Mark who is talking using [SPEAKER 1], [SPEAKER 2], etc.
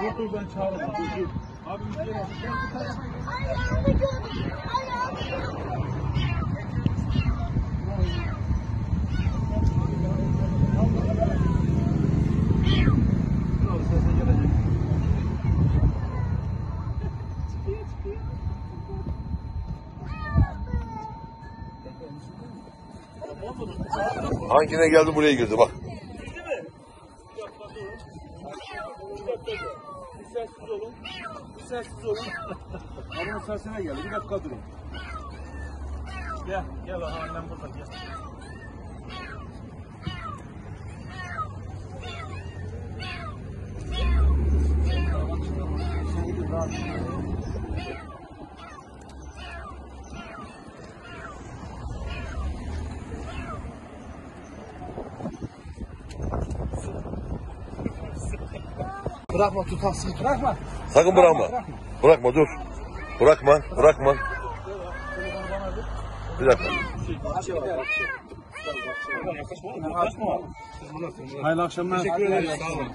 [SPEAKER 1] Dur dur ben çağırırım. Dur dur. Abi
[SPEAKER 2] Hangine geldi buraya girdi bak.
[SPEAKER 1] Sessiz olun. Bir sessiz olun. Adamın sesine geldi. Bir dakika durun. Gel, gel bak annem burada gel.
[SPEAKER 3] Bırakma tutarsın. Bırakma.
[SPEAKER 2] Sakın bırakma. Bırakma dur. Bırakma. Bırakma. Bir dakika.
[SPEAKER 1] Hayırlı akşamlar. Teşekkür ederiz. Sağ olun.